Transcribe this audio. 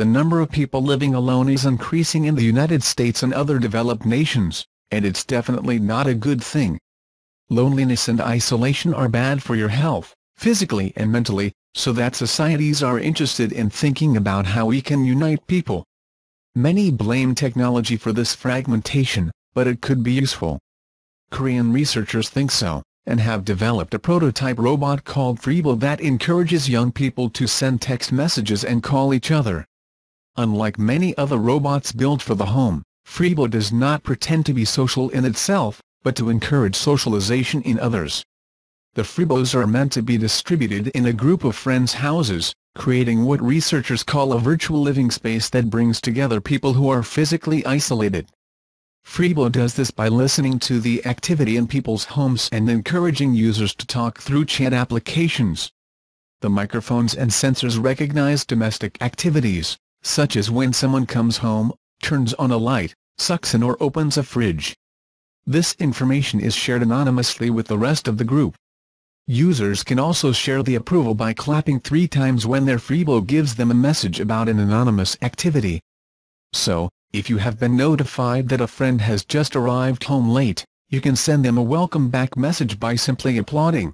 the number of people living alone is increasing in the United States and other developed nations, and it's definitely not a good thing. Loneliness and isolation are bad for your health, physically and mentally, so that societies are interested in thinking about how we can unite people. Many blame technology for this fragmentation, but it could be useful. Korean researchers think so, and have developed a prototype robot called Fribo that encourages young people to send text messages and call each other. Unlike many other robots built for the home, Fribo does not pretend to be social in itself, but to encourage socialization in others. The Fribos are meant to be distributed in a group of friends' houses, creating what researchers call a virtual living space that brings together people who are physically isolated. Fribo does this by listening to the activity in people's homes and encouraging users to talk through chat applications. The microphones and sensors recognize domestic activities, such as when someone comes home, turns on a light, sucks in or opens a fridge. This information is shared anonymously with the rest of the group. Users can also share the approval by clapping three times when their Fribo gives them a message about an anonymous activity. So, if you have been notified that a friend has just arrived home late, you can send them a welcome back message by simply applauding.